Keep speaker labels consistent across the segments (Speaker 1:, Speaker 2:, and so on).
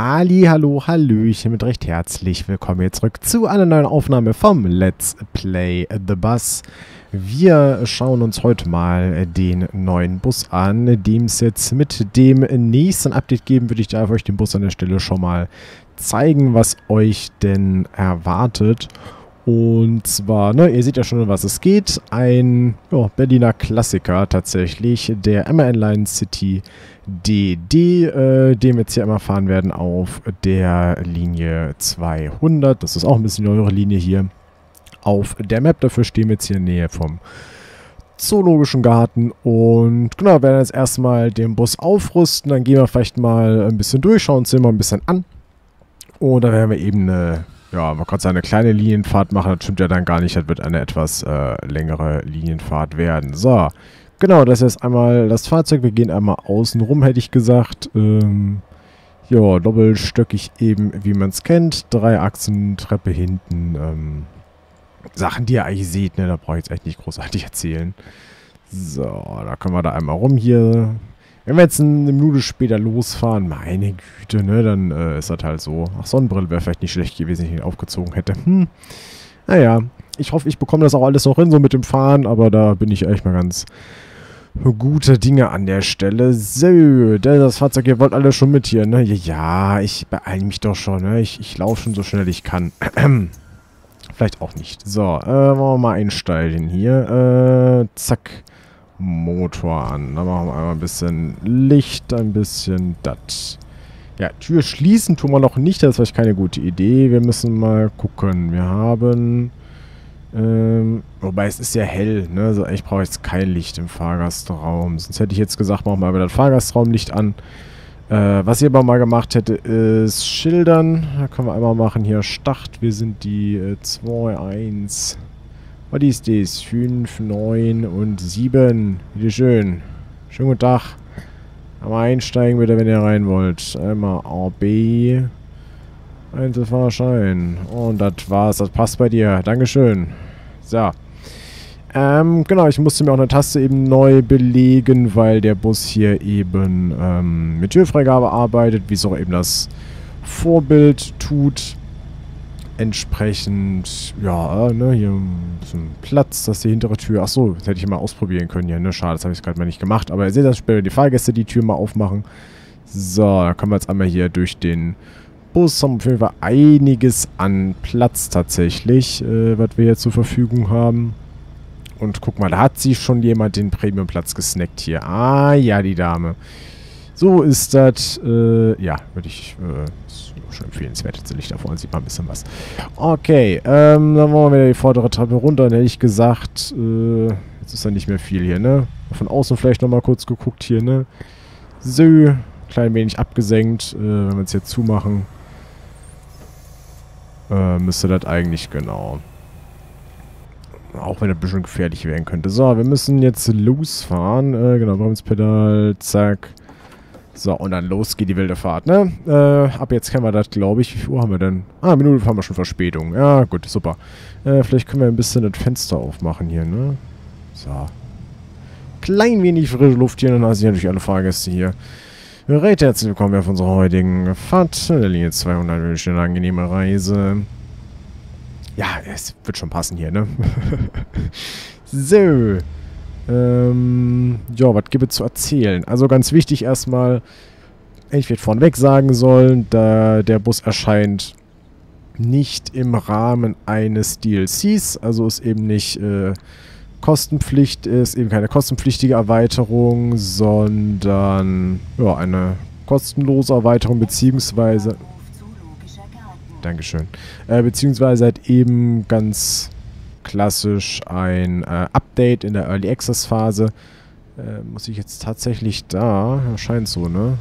Speaker 1: Ali, hallo, hallöchen mit recht herzlich willkommen hier zurück zu einer neuen Aufnahme vom Let's Play The Bus. Wir schauen uns heute mal den neuen Bus an, dem es jetzt mit dem nächsten Update geben würde. Ich darf euch den Bus an der Stelle schon mal zeigen, was euch denn erwartet. Und zwar, ne, ihr seht ja schon, was es geht. Ein ja, Berliner Klassiker tatsächlich, der MAN Line City DD, äh, den wir jetzt hier immer fahren werden auf der Linie 200. Das ist auch ein bisschen neuere Linie hier auf der Map. Dafür stehen wir jetzt hier in Nähe vom Zoologischen Garten. Und genau, werden jetzt erstmal den Bus aufrüsten. Dann gehen wir vielleicht mal ein bisschen durch, schauen uns den mal ein bisschen an. Und dann werden wir eben eine ja, man kann eine kleine Linienfahrt machen, das stimmt ja dann gar nicht, das wird eine etwas äh, längere Linienfahrt werden. So, genau, das ist einmal das Fahrzeug, wir gehen einmal außen rum, hätte ich gesagt. Ähm, ja, doppelstöckig eben, wie man es kennt, drei Achsen, Treppe hinten, ähm, Sachen, die ihr eigentlich seht, ne, da brauche ich jetzt echt nicht großartig erzählen. So, da können wir da einmal rum hier, wenn wir jetzt eine Minute später losfahren, meine Güte, ne, dann äh, ist das halt so. Ach, Sonnenbrille wäre vielleicht nicht schlecht gewesen, wenn ich ihn aufgezogen hätte. Hm. Naja, ich hoffe, ich bekomme das auch alles noch hin, so mit dem Fahren, aber da bin ich echt mal ganz gute Dinge an der Stelle. So, das Fahrzeug, ihr wollt alle schon mit hier, ne? Ja, ich beeile mich doch schon, ne? Ich, ich laufe schon so schnell ich kann. Vielleicht auch nicht. So, äh, wollen wir mal einsteigen hier. Äh, zack. Motor an. Da machen wir einmal ein bisschen Licht, ein bisschen das. Ja, Tür schließen tun wir noch nicht. Das ist vielleicht keine gute Idee. Wir müssen mal gucken. Wir haben... Ähm, wobei es ist ja hell, ne? Also ich brauche jetzt kein Licht im Fahrgastraum. Sonst hätte ich jetzt gesagt, machen wir das Fahrgastraumlicht an. Äh, was ich aber mal gemacht hätte, ist Schildern. Da können wir einmal machen hier Start. Wir sind die 2, äh, 1... Was ist das? 5, 9 und 7. Bitte schön. Schönen guten Tag. Einmal einsteigen bitte, wenn ihr rein wollt. Einmal AB. Einzelfahrschein. Und das war's. Das passt bei dir. Dankeschön. So. Ähm, genau, ich musste mir auch eine Taste eben neu belegen, weil der Bus hier eben ähm, mit Türfreigabe arbeitet, wie es auch eben das Vorbild tut entsprechend, ja, ne, hier ein bisschen Platz, dass die hintere Tür, achso, das hätte ich mal ausprobieren können hier, ne, schade, das habe ich gerade mal nicht gemacht, aber ihr seht das später die Fahrgäste die Tür mal aufmachen. So, da kommen wir jetzt einmal hier durch den Bus, haben auf jeden Fall einiges an Platz tatsächlich, äh, was wir hier zur Verfügung haben. Und guck mal, da hat sich schon jemand den Premiumplatz gesnackt hier. Ah, ja, die Dame. So ist das, äh, ja, würde ich, äh, schon empfehlenswert. Jetzt Licht da vorne sieht man ein bisschen was. Okay, ähm, dann wollen wir wieder die vordere Treppe runter. Dann hätte ich gesagt, äh, jetzt ist ja nicht mehr viel hier, ne? Von außen vielleicht nochmal kurz geguckt hier, ne? So, klein wenig abgesenkt. Äh, wenn wir es jetzt zumachen, äh, müsste das eigentlich genau. Auch wenn das ein bisschen gefährlich werden könnte. So, wir müssen jetzt losfahren. Äh, genau, Bremspedal, zack. So, und dann los geht die wilde Fahrt, ne? Äh, ab jetzt kennen wir das, glaube ich. Wie viel Uhr haben wir denn? Ah, eine Minute haben wir schon Verspätung. Ja, gut, super. Äh, vielleicht können wir ein bisschen das Fenster aufmachen hier, ne? So. Klein wenig frische Luft hier, dann haben sich natürlich alle Fahrgäste hier. Recht herzlich willkommen auf unserer heutigen Fahrt. Der Linie 200 wünsche eine angenehme Reise. Ja, es wird schon passen hier, ne? so. Ähm, ja, was gibt es zu erzählen? Also ganz wichtig erstmal, ich werde vorneweg sagen sollen, da der Bus erscheint nicht im Rahmen eines DLCs, also ist eben nicht äh, Kostenpflicht, ist eben keine kostenpflichtige Erweiterung, sondern ja, eine kostenlose Erweiterung, beziehungsweise Dankeschön. Äh, beziehungsweise halt eben ganz klassisch ein äh, Update in der Early Access Phase. Äh, muss ich jetzt tatsächlich da, scheint so, ne?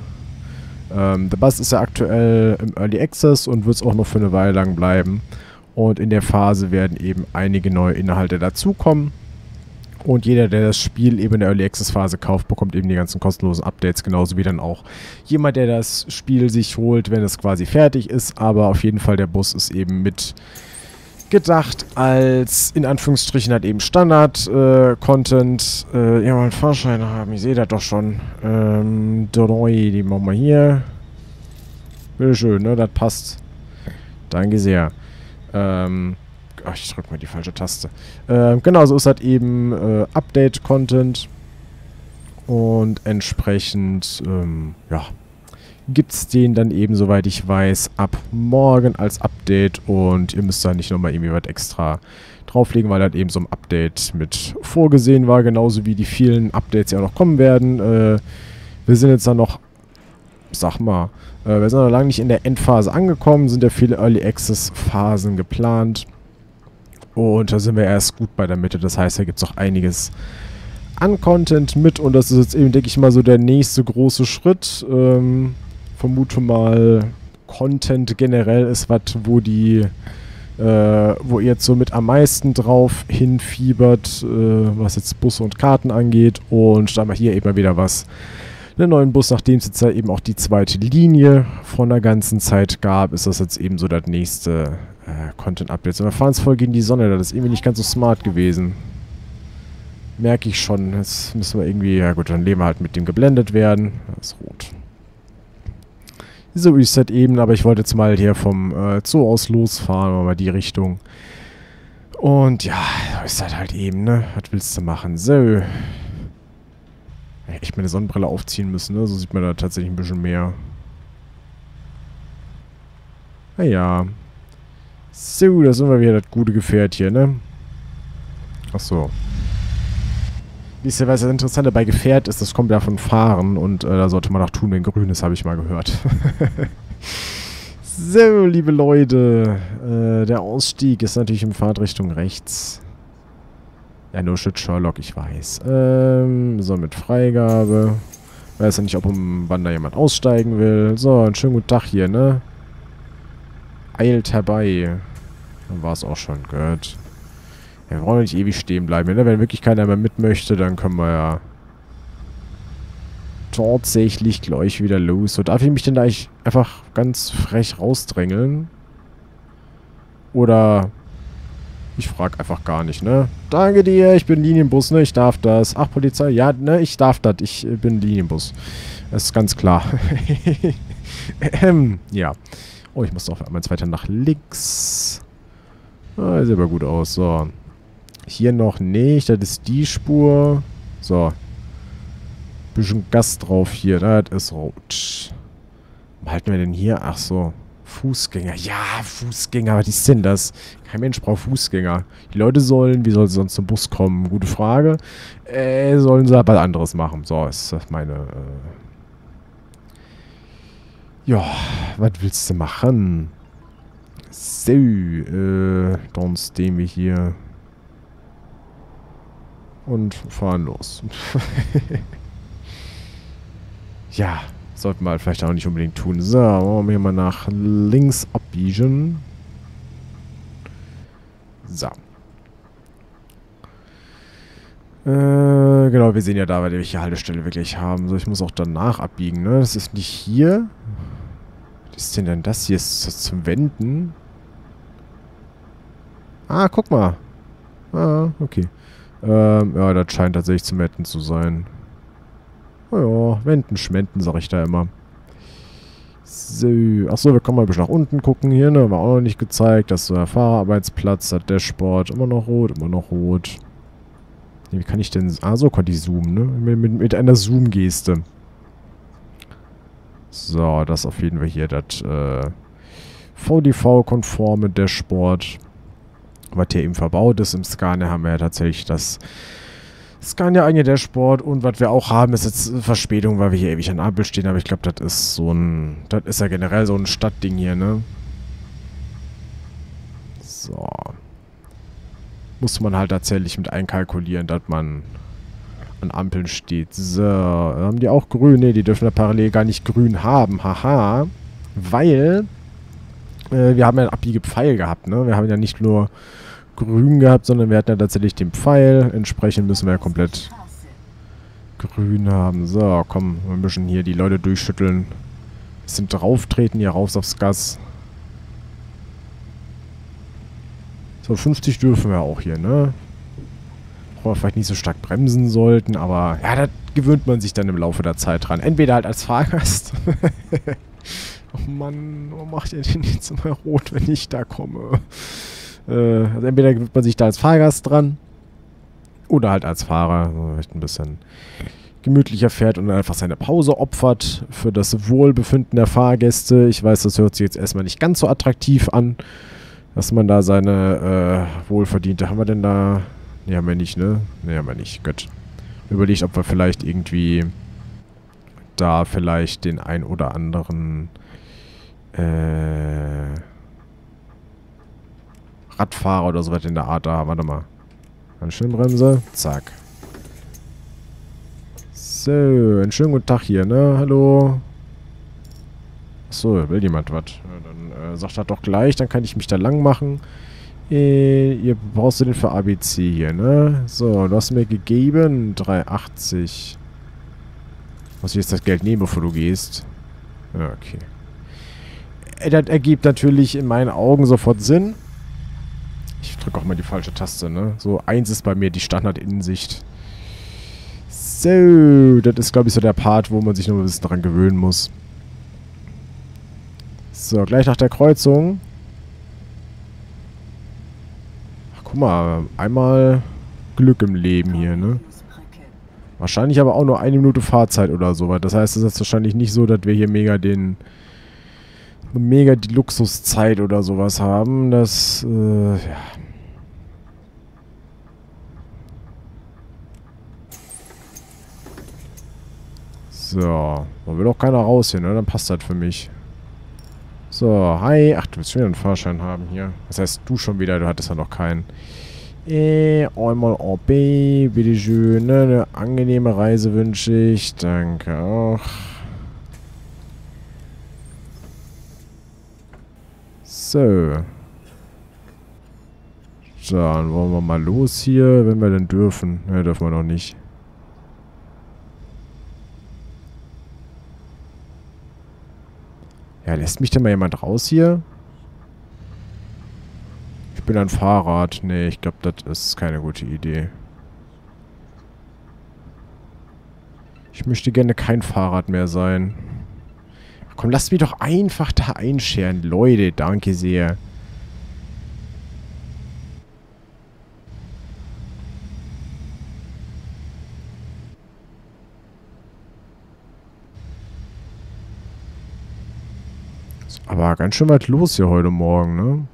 Speaker 1: Ähm, der Bus ist ja aktuell im Early Access und wird es auch noch für eine Weile lang bleiben. Und in der Phase werden eben einige neue Inhalte dazukommen. Und jeder, der das Spiel eben in der Early Access Phase kauft, bekommt eben die ganzen kostenlosen Updates, genauso wie dann auch jemand, der das Spiel sich holt, wenn es quasi fertig ist. Aber auf jeden Fall, der Bus ist eben mit gedacht als in Anführungsstrichen halt eben Standard-Content. Äh, äh, ja, mal einen Fahrschein haben, ich sehe das doch schon. Ähm, die machen wir hier. Bitteschön, ne? Das passt. Danke sehr. Ähm, ach, ich drück mal die falsche Taste. Ähm, genau, so ist halt eben äh, Update-Content. Und entsprechend, ähm, ja, gibt es den dann eben, soweit ich weiß, ab morgen als Update. Und ihr müsst da nicht nochmal irgendwie was extra drauflegen, weil halt eben so ein Update mit vorgesehen war. Genauso wie die vielen Updates, die auch noch kommen werden. Äh, wir sind jetzt dann noch, sag mal, äh, wir sind noch lange nicht in der Endphase angekommen, sind ja viele Early Access Phasen geplant. Und da sind wir erst gut bei der Mitte. Das heißt, da gibt es auch einiges an Content mit. Und das ist jetzt eben, denke ich mal, so der nächste große Schritt. Ähm, vermute mal, Content generell ist was, wo die, äh, wo ihr jetzt so mit am meisten drauf hinfiebert, äh, was jetzt Busse und Karten angeht. Und da haben wir hier eben mal wieder was. Einen neuen Bus, nachdem es jetzt ja eben auch die zweite Linie von der ganzen Zeit gab, ist das jetzt eben so das nächste äh, Content-Update. wir fahren es voll gegen die Sonne, das ist irgendwie nicht ganz so smart gewesen. Merke ich schon. Jetzt müssen wir irgendwie, ja gut, dann leben wir halt mit dem geblendet werden. Das ist rot. So ist das eben, aber ich wollte jetzt mal hier vom äh, Zoo aus losfahren, mal die Richtung. Und ja, so ist das halt eben, ne? Was willst du machen? So. Echt meine Sonnenbrille aufziehen müssen, ne? So sieht man da tatsächlich ein bisschen mehr. Naja. So, da sind wir wieder das gute Gefährt hier, ne? Achso. Wisst was das Interessante bei Gefährt ist? Das kommt ja von Fahren und äh, da sollte man auch tun, wenn grün ist, habe ich mal gehört. so, liebe Leute. Äh, der Ausstieg ist natürlich in Fahrtrichtung rechts. Ja, nur Shit Sherlock, ich weiß. Ähm, so, mit Freigabe. Weiß ja nicht, ob um wann da jemand aussteigen will. So, einen schönen guten Tag hier, ne? Eilt herbei. Dann war es auch schon, gut. Wir wollen nicht ewig stehen bleiben. Wenn wirklich keiner mehr mit möchte, dann können wir ja tatsächlich gleich wieder los. So, darf ich mich denn da eigentlich einfach ganz frech rausdrängeln? Oder ich frag einfach gar nicht, ne? Danke dir, ich bin Linienbus, ne? Ich darf das. Ach, Polizei, ja, ne? Ich darf das. Ich äh, bin Linienbus. Das ist ganz klar. ähm, ja. Oh, ich muss auf einmal weiter nach links. Ah, sieht aber gut aus. So. Hier noch nicht. Das ist die Spur. So. Bisschen Gas drauf hier. Das ist rot. Was halten wir denn hier? Ach so. Fußgänger. Ja, Fußgänger. Was ist denn das? Kein Mensch braucht Fußgänger. Die Leute sollen, wie soll sie sonst zum Bus kommen? Gute Frage. Äh, sollen sie was anderes machen. So, ist das meine... Äh ja, was willst du machen? So, äh, stehen wir hier und fahren los. ja, sollten wir halt vielleicht auch nicht unbedingt tun. So, wollen wir hier mal nach links abbiegen. So. Äh, genau, wir sehen ja da, welche Haltestelle wir wirklich haben. So, ich muss auch danach abbiegen, ne? Das ist nicht hier. Was ist denn denn das hier? Ist das zum Wenden? Ah, guck mal. Ah, okay. Ähm, ja, das scheint tatsächlich zum Wetten zu sein. Oh ja, Wenden, Schmenden, sag ich da immer. So, achso, wir können mal ein bisschen nach unten gucken hier, ne? War auch noch nicht gezeigt. Das ist der Fahrerarbeitsplatz, das Dashboard. Immer noch rot, immer noch rot. Wie kann ich denn... Ah, so konnte ich zoomen, ne? Mit, mit, mit einer Zoom-Geste. So, das auf jeden Fall hier das äh, VDV-konforme Dashboard was hier eben verbaut ist. Im Scania haben wir ja tatsächlich das Scania eigene Dashboard und was wir auch haben, ist jetzt Verspätung, weil wir hier ewig an Ampel stehen, aber ich glaube, das ist so ein, das ist ja generell so ein Stadtding hier, ne? So. Muss man halt tatsächlich mit einkalkulieren, dass man an Ampeln steht. So, haben die auch grün? Ne, die dürfen ja parallel gar nicht grün haben, haha. Weil äh, wir haben ja einen Abbiegepfeil gehabt, ne? Wir haben ja nicht nur grün gehabt, sondern wir hatten ja tatsächlich den Pfeil. Entsprechend müssen wir ja komplett grün haben. So, komm, wir müssen hier die Leute durchschütteln. Bisschen drauftreten, hier raus aufs Gas. So, 50 dürfen wir auch hier, ne? Wo wir vielleicht nicht so stark bremsen sollten, aber ja, da gewöhnt man sich dann im Laufe der Zeit dran. Entweder halt als Fahrgast Mann, warum macht ihr denn jetzt immer rot, wenn ich da komme? Äh, also entweder gibt man sich da als Fahrgast dran oder halt als Fahrer, vielleicht ein bisschen gemütlicher fährt und einfach seine Pause opfert für das Wohlbefinden der Fahrgäste. Ich weiß, das hört sich jetzt erstmal nicht ganz so attraktiv an, dass man da seine äh, wohlverdiente, haben wir denn da? Ne, haben wir nicht, ne? Ne, haben wir nicht. Gott. Überlegt, ob wir vielleicht irgendwie da vielleicht den ein oder anderen äh, Radfahrer oder so was in der Art da. Warte mal. Handschirmbremse. Zack. So, einen schönen guten Tag hier, ne? Hallo. Achso, will jemand was? Dann äh, sagt er doch gleich, dann kann ich mich da lang machen. Äh, ihr brauchst du den für ABC hier, ne? So, du hast mir gegeben 3,80. Muss ich jetzt das Geld nehmen, bevor du gehst? Ja, okay. Äh, das ergibt natürlich in meinen Augen sofort Sinn. Ich drücke auch mal die falsche Taste, ne? So, eins ist bei mir die Standard-Innensicht. So, das ist, glaube ich, so der Part, wo man sich noch ein bisschen dran gewöhnen muss. So, gleich nach der Kreuzung. Ach, guck mal, einmal Glück im Leben hier, ne? Wahrscheinlich aber auch nur eine Minute Fahrzeit oder so. Das heißt, es ist wahrscheinlich nicht so, dass wir hier mega den mega die Luxuszeit oder sowas haben. Das, äh, ja. So. Da will auch keiner raus hier, ne? Dann passt das für mich. So, hi. Ach, du willst schon wieder einen Fahrschein haben hier. Das heißt, du schon wieder, du hattest ja noch keinen. Äh, einmal OB, bitteschön. Ne? Eine angenehme Reise wünsche ich. Danke auch. So. So, dann wollen wir mal los hier, wenn wir denn dürfen. Ne, dürfen wir noch nicht. Ja, lässt mich denn mal jemand raus hier? Ich bin ein Fahrrad. Nee, ich glaube, das ist keine gute Idee. Ich möchte gerne kein Fahrrad mehr sein. Komm, lasst mich doch einfach da einscheren. Leute, danke sehr. Aber ganz schön weit los hier heute Morgen, ne?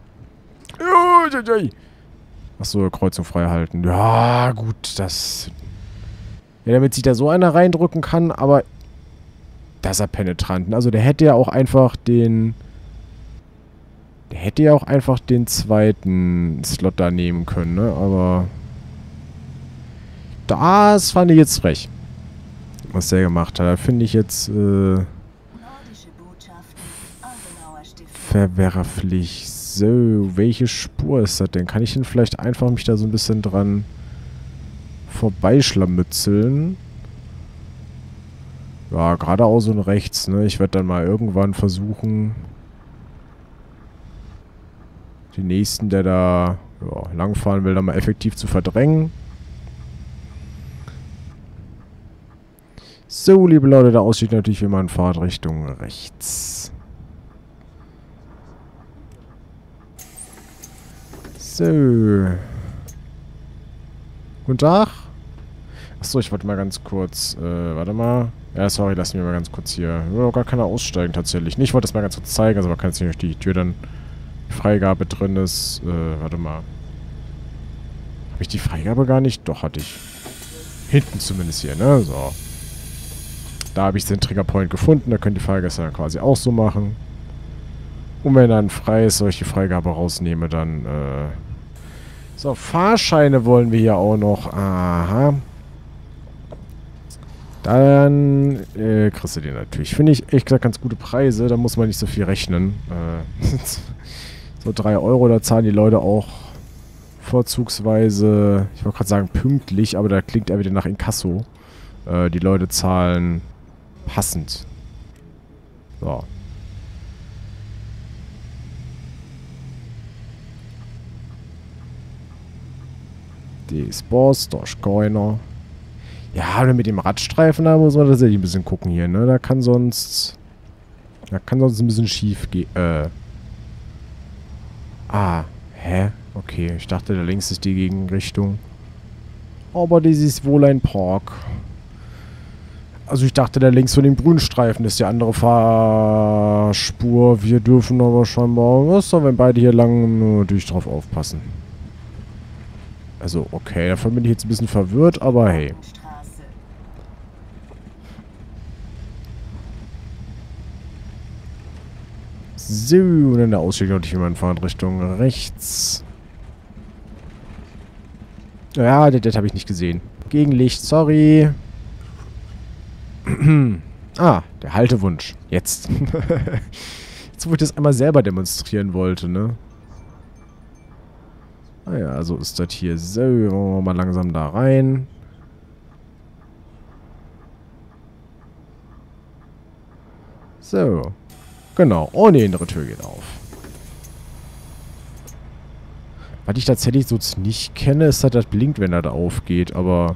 Speaker 1: Achso, Kreuzung frei halten. Ja, gut, das... Ja, damit sich da so einer reindrücken kann, aber das ist er penetrant. Also der hätte ja auch einfach den... Der hätte ja auch einfach den zweiten Slot da nehmen können, ne? Aber... Das fand ich jetzt frech. Was der gemacht hat. Da finde ich jetzt... Äh, verwerflich. So, welche Spur ist das denn? Kann ich denn vielleicht einfach mich da so ein bisschen dran vorbeischlamützeln? Ja, geradeaus und rechts, ne? Ich werde dann mal irgendwann versuchen, den nächsten, der da ja, langfahren will, dann mal effektiv zu verdrängen. So, liebe Leute, da aussieht natürlich wie man fahrt Richtung rechts. So. Guten Tag. Achso, ich wollte mal ganz kurz, äh, warte mal. Ja, sorry, lass mich mal ganz kurz hier. Will auch gar keiner aussteigen, tatsächlich. Ich wollte das mal ganz kurz zeigen, also man kann jetzt nicht durch die Tür dann Freigabe drin ist. Äh, warte mal. Habe ich die Freigabe gar nicht? Doch, hatte ich. Hinten zumindest hier, ne? So. Da habe ich den Triggerpoint gefunden. Da können die Fahrgäste dann quasi auch so machen. Und wenn dann frei ist, soll ich die Freigabe rausnehme, dann, äh... So, Fahrscheine wollen wir hier auch noch. Aha. Dann äh, kriegst du den natürlich. Finde ich echt gesagt ganz gute Preise. Da muss man nicht so viel rechnen. Äh, so 3 Euro, da zahlen die Leute auch vorzugsweise, ich wollte gerade sagen pünktlich, aber da klingt er wieder nach Inkasso. Äh, die Leute zahlen passend. So. Die ist keiner. Ja, mit dem Radstreifen, da muss man tatsächlich ein bisschen gucken hier, ne? Da kann sonst... Da kann sonst ein bisschen schief gehen. Äh. Ah, hä? Okay, ich dachte, da links ist die Gegenrichtung. Aber das ist wohl ein Park. Also ich dachte, da links von dem Grünstreifen ist die andere Fahrspur. Wir dürfen aber scheinbar, was soll, wenn beide hier lang, natürlich drauf aufpassen. Also, okay, davon bin ich jetzt ein bisschen verwirrt, aber hey. So, und in der Ausstieg noch jemand fahren Richtung rechts. Ja, das, das habe ich nicht gesehen. Gegenlicht, sorry. ah, der Haltewunsch. Jetzt. Jetzt, wo ich das einmal selber demonstrieren wollte, ne? Naja, ah so ist das hier. So, wollen wir mal langsam da rein. So. Genau. Oh ne, innere Tür geht auf. Was ich tatsächlich so nicht kenne, ist, dass das blinkt, wenn er da aufgeht, aber...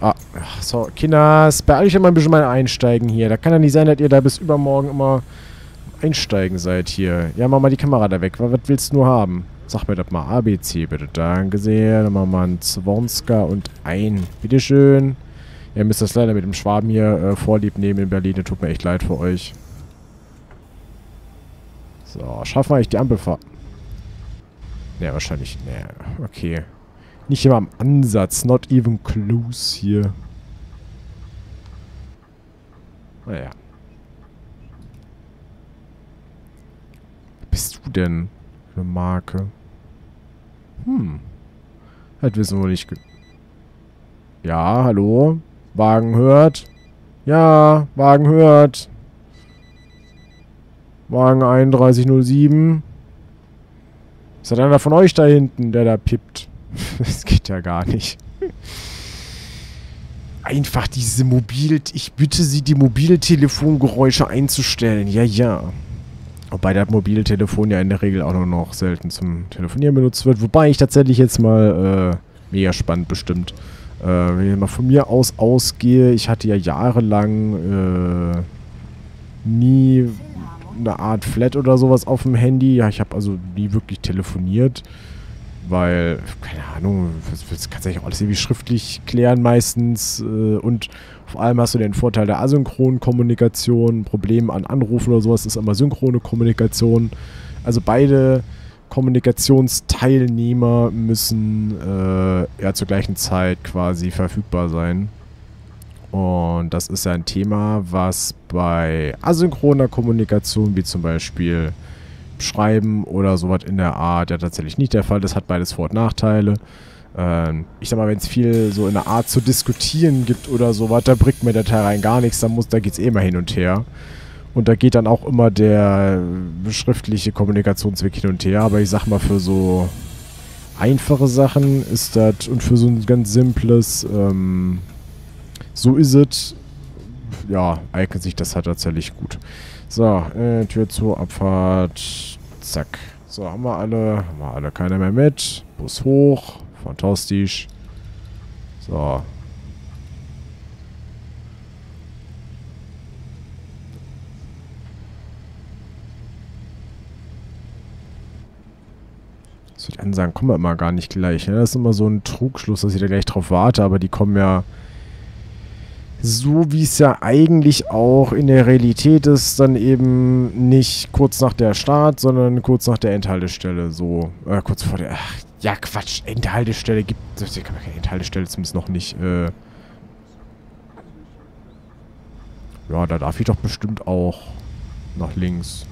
Speaker 1: Ah, so, Kinders, beeilt euch immer ein bisschen mal einsteigen hier. Da kann ja nicht sein, dass ihr da bis übermorgen immer einsteigen seid hier. Ja, mach mal die Kamera da weg. Was willst du nur haben? Sag mir das mal ABC bitte. Danke sehr. Dann machen wir einen Zwonska und ein. Bitteschön. Ihr müsst das leider mit dem Schwaben hier äh, vorlieb nehmen in Berlin. Das tut mir echt leid für euch. So, schaffen wir eigentlich die Ampelfahrt? Ne, wahrscheinlich. Ne, okay. Nicht immer am Ansatz. Not even close hier. Naja. bist du denn? Eine Marke. Hm. Das wissen wir nicht. Ja, hallo? Wagen hört? Ja, Wagen hört. Wagen 3107. Ist da einer von euch da hinten, der da pippt? das geht ja gar nicht. Einfach diese Mobil... Ich bitte Sie, die Mobiltelefongeräusche einzustellen. Ja, ja. Wobei das Mobiltelefon ja in der Regel auch nur noch selten zum Telefonieren benutzt wird. Wobei ich tatsächlich jetzt mal... Äh, mega spannend bestimmt. Äh, wenn ich mal von mir aus ausgehe, ich hatte ja jahrelang äh, nie eine Art Flat oder sowas auf dem Handy. Ja, ich habe also nie wirklich telefoniert, weil, keine Ahnung, das kannst du ja auch alles irgendwie schriftlich klären meistens. Äh, und vor allem hast du den Vorteil der asynchronen Kommunikation. Problem an Anrufen oder sowas ist immer synchrone Kommunikation. Also beide Kommunikationsteilnehmer müssen äh, ja zur gleichen Zeit quasi verfügbar sein. Und das ist ja ein Thema, was bei asynchroner Kommunikation, wie zum Beispiel Schreiben oder sowas in der Art, ja tatsächlich nicht der Fall ist. Hat beides Vor- und Nachteile. Ähm, ich sag mal, wenn es viel so in der Art zu diskutieren gibt oder sowas, da bringt mir der Teil rein gar nichts. Da, muss, da geht es eh immer hin und her. Und da geht dann auch immer der schriftliche Kommunikationsweg hin und her. Aber ich sag mal, für so einfache Sachen ist das und für so ein ganz simples ähm, so ist es. Ja, eignet sich das halt tatsächlich gut. So, äh, Tür zu, Abfahrt. Zack. So, haben wir alle. Haben wir alle keiner mehr mit. Bus hoch. Fantastisch. So. So, die Ansagen kommen immer gar nicht gleich. Ne? Das ist immer so ein Trugschluss, dass ich da gleich drauf warte, aber die kommen ja so wie es ja eigentlich auch in der Realität ist, dann eben nicht kurz nach der Start, sondern kurz nach der Endhaltestelle. So, äh, kurz vor der. Ach, ja, Quatsch. Endhaltestelle gibt es. keine Endhaltestelle zumindest noch nicht. Äh, ja, da darf ich doch bestimmt auch nach links.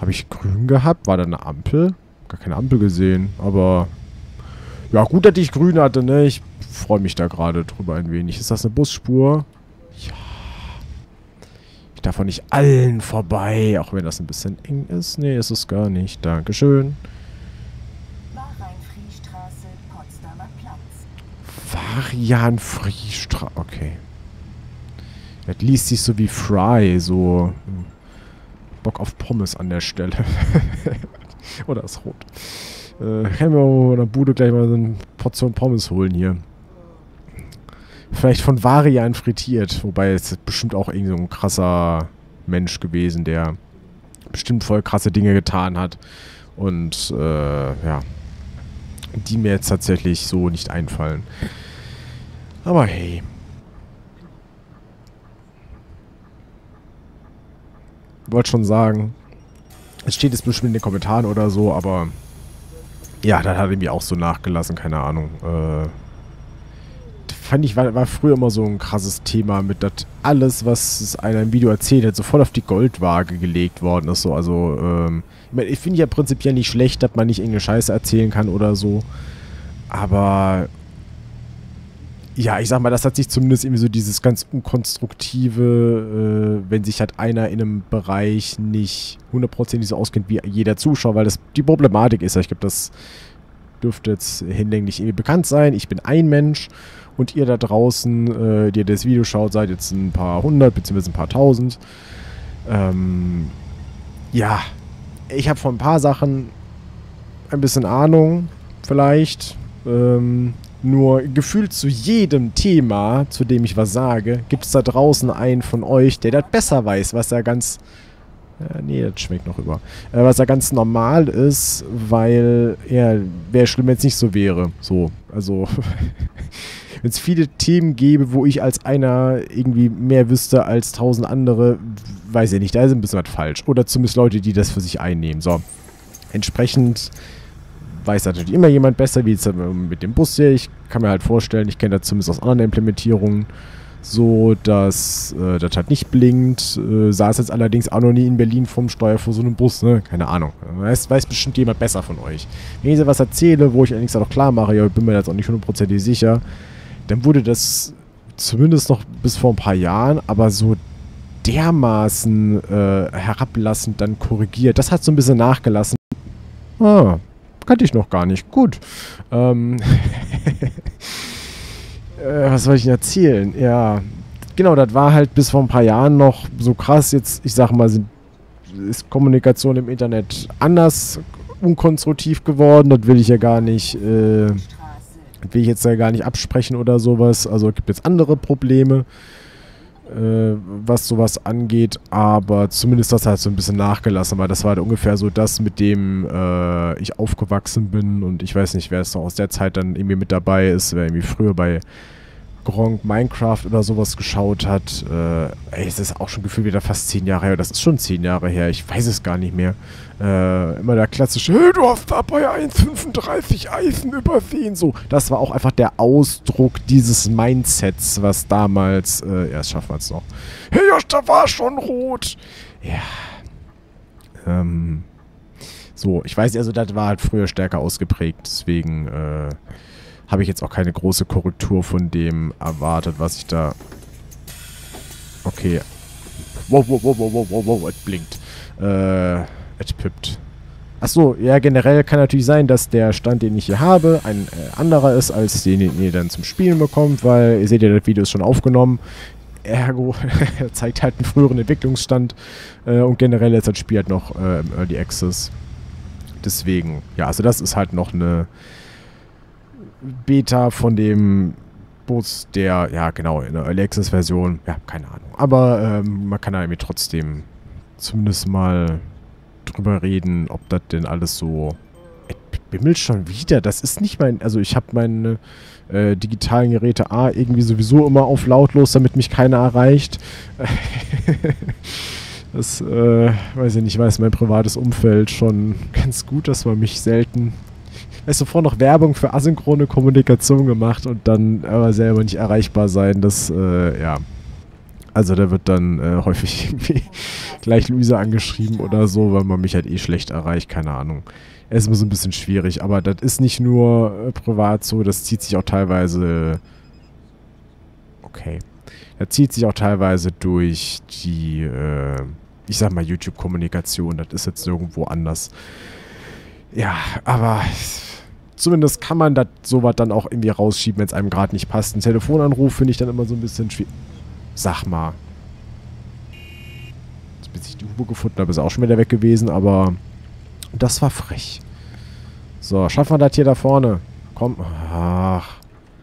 Speaker 1: Habe ich grün gehabt? War da eine Ampel? Gar keine Ampel gesehen, aber ja, gut, dass ich grün hatte, ne? Ich freue mich da gerade drüber ein wenig. Ist das eine Busspur? Ja. Ich darf auch nicht allen vorbei, auch wenn das ein bisschen eng ist. Nee, ist es gar nicht. Dankeschön. Varian Friestraße. Okay. Das liest sich so wie Fry, so hm, Bock auf Pommes an der Stelle. Oder ist rot. Äh, können wir in der Bude gleich mal so eine Portion Pommes holen hier. vielleicht von Varian frittiert. Wobei es bestimmt auch irgend so ein krasser Mensch gewesen, der bestimmt voll krasse Dinge getan hat. Und äh, ja, die mir jetzt tatsächlich so nicht einfallen. Aber hey. Wollte schon sagen, es steht jetzt bestimmt in den Kommentaren oder so, aber ja, das hat irgendwie auch so nachgelassen, keine Ahnung. Äh, fand ich, war, war früher immer so ein krasses Thema mit, dass alles, was einer im Video erzählt hat, sofort auf die Goldwaage gelegt worden ist. So, also, ähm, ich, mein, ich finde ja prinzipiell nicht schlecht, dass man nicht irgendeine Scheiße erzählen kann oder so. Aber ja, ich sag mal, das hat sich zumindest irgendwie so dieses ganz unkonstruktive, äh, wenn sich halt einer in einem Bereich nicht hundertprozentig so auskennt wie jeder Zuschauer, weil das die Problematik ist. Ich glaube, das dürfte jetzt hinlänglich irgendwie bekannt sein. Ich bin ein Mensch und ihr da draußen, äh, die das Video schaut, seid jetzt ein paar hundert beziehungsweise ein paar tausend. Ähm, ja, ich habe von ein paar Sachen ein bisschen Ahnung, vielleicht. Ähm, nur gefühlt zu jedem Thema, zu dem ich was sage, gibt es da draußen einen von euch, der das besser weiß, was er ganz. Äh, nee, das schmeckt noch über. Äh, was ja ganz normal ist, weil, ja, wäre schlimm, wenn es nicht so wäre. So, also. wenn es viele Themen gäbe, wo ich als einer irgendwie mehr wüsste als tausend andere, weiß ich nicht, da ist ein bisschen was falsch. Oder zumindest Leute, die das für sich einnehmen. So. Entsprechend weiß natürlich immer jemand besser, wie jetzt mit dem Bus hier. Ich kann mir halt vorstellen, ich kenne das zumindest aus anderen Implementierungen, so dass äh, das halt nicht blinkt. Äh, saß jetzt allerdings auch noch nie in Berlin vom Steuer vor so einem Bus, ne? Keine Ahnung. Weiß, weiß bestimmt jemand besser von euch. Wenn ich so was erzähle, wo ich allerdings auch klar mache, ja, ich bin mir jetzt auch nicht hundertprozentig sicher, dann wurde das zumindest noch bis vor ein paar Jahren, aber so dermaßen äh, herablassend dann korrigiert. Das hat so ein bisschen nachgelassen. Ah, kannte ich noch gar nicht. Gut. Ähm äh, was soll ich denn erzählen? Ja, genau, das war halt bis vor ein paar Jahren noch so krass. Jetzt, ich sag mal, sind, ist Kommunikation im Internet anders unkonstruktiv geworden. Das will ich ja gar nicht, äh, will ich jetzt ja gar nicht absprechen oder sowas. Also gibt es andere Probleme äh, was sowas angeht, aber zumindest das hat so ein bisschen nachgelassen, weil das war halt ungefähr so das, mit dem äh, ich aufgewachsen bin und ich weiß nicht, wer es noch aus der Zeit dann irgendwie mit dabei ist, wer irgendwie früher bei Gronk Minecraft oder sowas geschaut hat. Äh, ey, es ist auch schon gefühlt wieder fast zehn Jahre her. Das ist schon zehn Jahre her. Ich weiß es gar nicht mehr. Äh, immer der klassische, hey, du hast da bei 1,35 Eisen übersehen. So, das war auch einfach der Ausdruck dieses Mindsets, was damals, äh, ja, das schaffen wir jetzt noch. Hey, Josh, da war schon rot. Ja. Ähm. So, ich weiß, also das war halt früher stärker ausgeprägt, deswegen, äh, habe ich jetzt auch keine große Korrektur von dem erwartet, was ich da... Okay. Wow, wow, wow, wow, wow, wow, es blinkt. Äh, es pippt. Achso, ja, generell kann natürlich sein, dass der Stand, den ich hier habe, ein äh, anderer ist, als den, den ihr dann zum Spielen bekommt, weil ihr seht ja, das Video ist schon aufgenommen. Ergo zeigt halt einen früheren Entwicklungsstand äh, und generell ist das Spiel halt noch äh, im Early Access. Deswegen, ja, also das ist halt noch eine Beta von dem Bus, der, ja genau, in der Early Access Version, ja, keine Ahnung. Aber ähm, man kann da irgendwie trotzdem zumindest mal drüber reden, ob das denn alles so bimmelt schon wieder. Das ist nicht mein, also ich habe meine äh, digitalen Geräte A irgendwie sowieso immer auf lautlos, damit mich keiner erreicht. das, äh, weiß ich nicht, weiß mein privates Umfeld schon ganz gut, dass man mich selten du, vorher noch Werbung für asynchrone Kommunikation gemacht und dann aber selber nicht erreichbar sein. Das, äh, ja. Also da wird dann äh, häufig irgendwie gleich Luisa angeschrieben oder so, weil man mich halt eh schlecht erreicht, keine Ahnung. Es ist immer so ein bisschen schwierig, aber das ist nicht nur äh, privat so, das zieht sich auch teilweise. Okay. Das zieht sich auch teilweise durch die, äh, ich sag mal, YouTube-Kommunikation. Das ist jetzt nirgendwo anders. Ja, aber zumindest kann man das sowas dann auch irgendwie rausschieben, wenn es einem gerade nicht passt. Ein Telefonanruf finde ich dann immer so ein bisschen schwierig. Sag mal. Bis ich die Hupe gefunden habe, ist auch schon wieder weg gewesen, aber das war frech. So, schaffen wir das hier da vorne. Komm. Ach.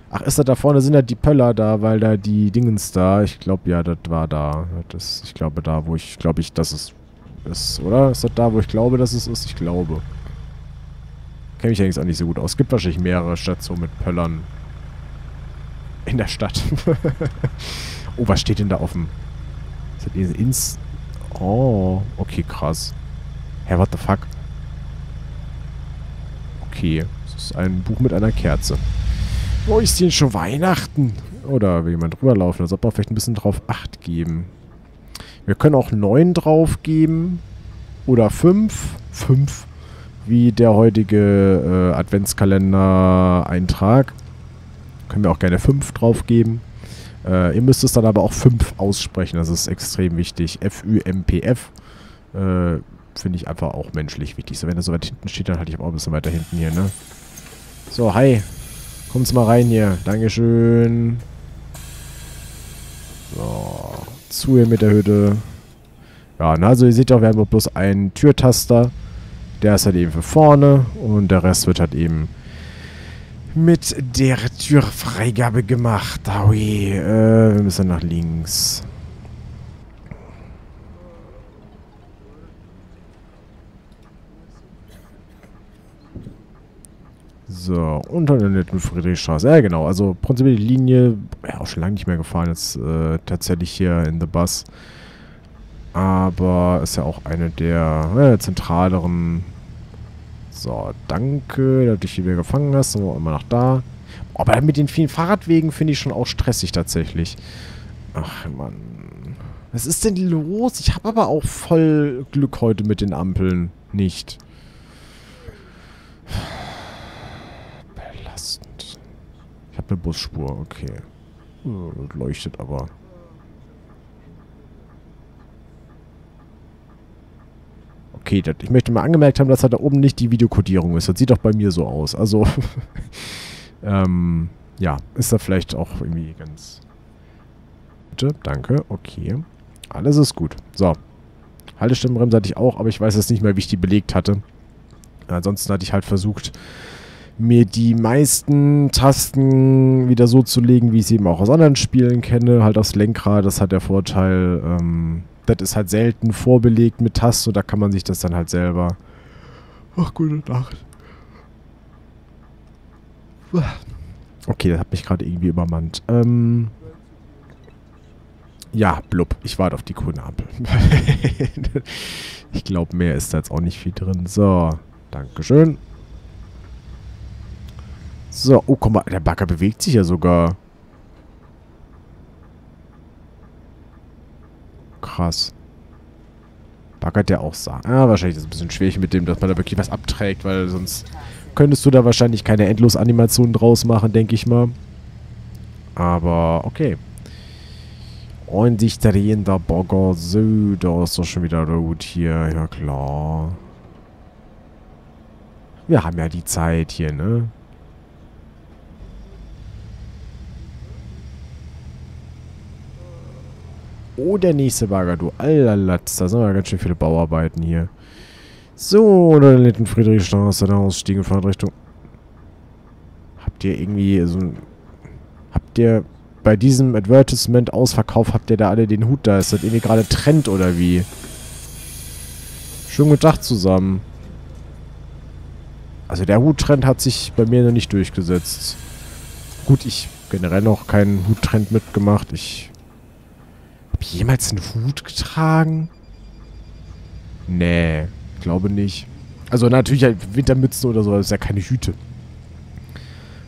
Speaker 1: Ach, ist das da vorne, sind ja die Pöller da, weil da die Dingens da, ich glaube, ja, das war da. Das, ich glaube, da, wo ich, glaube ich, dass es ist, oder? Ist das da, wo ich glaube, dass es ist? Ich glaube. Kenne mich eigentlich auch nicht so gut aus. Es gibt wahrscheinlich mehrere Stationen mit Pöllern. In der Stadt. oh, was steht denn da offen? Ist das ins... Oh, okay, krass. Hä, hey, what the fuck? Okay, das ist ein Buch mit einer Kerze. Wo ist denn schon Weihnachten? Oder will jemand drüberlaufen, als ob wir vielleicht ein bisschen drauf Acht geben. Wir können auch 9 drauf geben. Oder 5. 5. Wie der heutige äh, Adventskalender-Eintrag. Können wir auch gerne 5 drauf geben. Äh, ihr müsst es dann aber auch 5 aussprechen. Das ist extrem wichtig. F-Ü-M-P-F. Äh, Finde ich einfach auch menschlich wichtig. So, wenn er so weit hinten steht, dann halte ich auch ein bisschen weiter hinten hier, ne? So, hi. Kommt's mal rein hier. Dankeschön. So. Zu hier mit der Hütte. Ja, na, also ihr seht auch, wir haben bloß einen Türtaster. Der ist halt eben für vorne. Und der Rest wird halt eben mit der Türfreigabe gemacht. Aui, äh, wir müssen nach links. So, unter der netten Friedrichstraße. Ja, genau. Also prinzipiell die Linie, ja, auch schon lange nicht mehr gefahren, jetzt äh, tatsächlich hier in The Bus. Aber ist ja auch eine der äh, zentraleren. So, danke, dass du dich hier wieder gefangen hast. So, immer nach da. Aber mit den vielen Fahrradwegen finde ich schon auch stressig tatsächlich. Ach, Mann. Was ist denn los? Ich habe aber auch voll Glück heute mit den Ampeln. Nicht. Ich habe eine Busspur, okay. Oh, leuchtet aber. Okay, das, ich möchte mal angemerkt haben, dass da oben nicht die Videokodierung ist. Das sieht doch bei mir so aus. Also, ähm, ja, ist da vielleicht auch irgendwie ganz... Bitte, danke, okay. Alles ist gut. So. Haltestimmenbremse hatte ich auch, aber ich weiß jetzt nicht mehr, wie ich die belegt hatte. Ansonsten hatte ich halt versucht, mir die meisten Tasten wieder so zu legen, wie ich sie eben auch aus anderen Spielen kenne. Halt aufs Lenkrad, das hat der Vorteil, ähm, das ist halt selten vorbelegt mit Tasten und da kann man sich das dann halt selber... Ach, gute Nacht. Okay, das hat mich gerade irgendwie übermannt. Ähm... Ja, blub. Ich warte auf die grüne Ampel. ich glaube, mehr ist da jetzt auch nicht viel drin. So, Dankeschön. So, oh, guck mal, der Bagger bewegt sich ja sogar. Krass. Baggert der auch sah. Ja, wahrscheinlich ist es ein bisschen schwierig mit dem, dass man da wirklich was abträgt, weil sonst könntest du da wahrscheinlich keine Endlos-Animation draus machen, denke ich mal. Aber, okay. Und sich drehender Bagger. So, da ist doch schon wieder rot hier. Ja, klar. Wir haben ja die Zeit hier, ne? Oh, der nächste Bagger, du. Allerlatz, da sind ja ganz schön viele Bauarbeiten hier. So, oder Litten Friedrichstraße, der Ausstieg in Fahrtrichtung. Habt ihr irgendwie so ein... Habt ihr bei diesem Advertisement-Ausverkauf, habt ihr da alle den Hut da? Ist das irgendwie gerade Trend oder wie? Schönen guten Tag zusammen. Also der Huttrend hat sich bei mir noch nicht durchgesetzt. Gut, ich generell noch keinen Huttrend mitgemacht. Ich ich jemals einen Hut getragen? Nee, glaube nicht. Also natürlich halt Wintermützen oder so, das ist ja keine Hüte.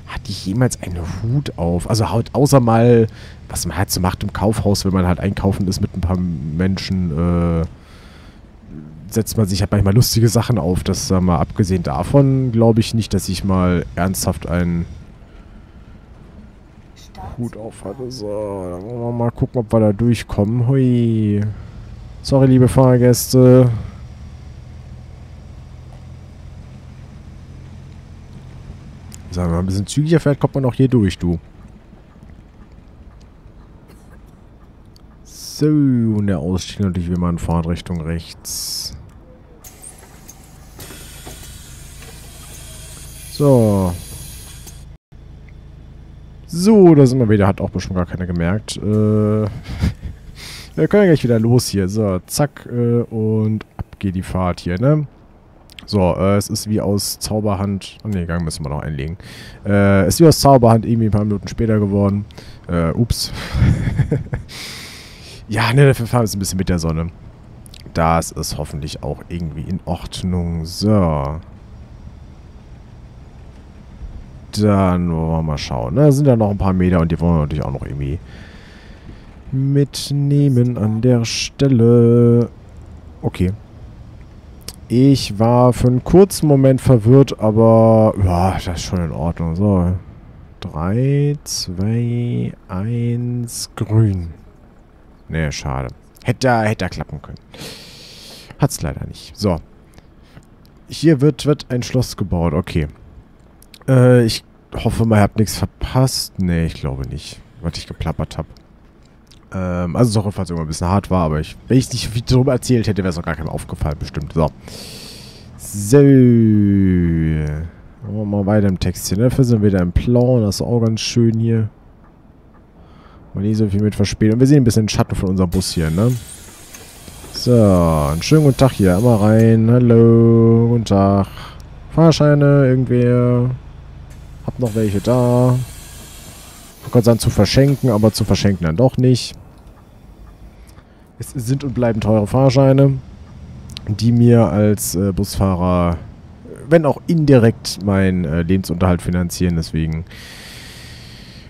Speaker 1: Hatte ich jemals einen Hut auf? Also halt außer mal, was man halt so macht im Kaufhaus, wenn man halt einkaufen ist mit ein paar Menschen, äh, setzt man sich halt manchmal lustige Sachen auf. Das sag mal, abgesehen davon glaube ich nicht, dass ich mal ernsthaft einen Hut auf hatte. So, dann wollen wir mal gucken, ob wir da durchkommen. Hui. Sorry, liebe Fahrgäste. Sagen wir mal, ein bisschen zügiger fährt, kommt man auch hier durch, du. So, und der Ausstieg natürlich wie man in Fahrtrichtung rechts. So, So, da sind wir wieder. Hat auch bestimmt gar keiner gemerkt. Äh, wir können ja gleich wieder los hier. So, zack. Äh, und ab geht die Fahrt hier, ne? So, äh, es ist wie aus Zauberhand... Oh ne, Gang müssen wir noch einlegen. Äh, es ist wie aus Zauberhand irgendwie ein paar Minuten später geworden. Äh, ups. ja, ne, dafür fahren wir jetzt ein bisschen mit der Sonne. Das ist hoffentlich auch irgendwie in Ordnung. So. Dann wollen wir mal schauen. Da ne? sind ja noch ein paar Meter und die wollen wir natürlich auch noch irgendwie mitnehmen an der Stelle. Okay. Ich war für einen kurzen Moment verwirrt, aber ja, das ist schon in Ordnung. So. 3, 2, 1, grün. Ne, schade. Hätte, hätte klappen können. Hat's leider nicht. So. Hier wird, wird ein Schloss gebaut. Okay. Äh, ich hoffe mal, ihr habt nichts verpasst. Ne, ich glaube nicht, was ich geplappert habe. Ähm, also Sache, falls irgendwann ein bisschen hart war, aber ich, wenn ich es nicht viel darüber erzählt hätte, wäre es auch gar keinem aufgefallen, bestimmt. So. So. Machen wir mal weiter im Text hier. Dafür sind wir wieder im Plan. Das ist auch ganz schön hier. Mal nicht so viel mit verspielen. Und wir sehen ein bisschen den Schatten von unserem Bus hier, ne? So, einen schönen guten Tag hier. Einmal rein. Hallo, guten Tag. Fahrscheine, irgendwer. Hab noch welche da. Man kann sagen zu verschenken, aber zu verschenken dann doch nicht. Es sind und bleiben teure Fahrscheine, die mir als äh, Busfahrer, wenn auch indirekt, meinen äh, Lebensunterhalt finanzieren. Deswegen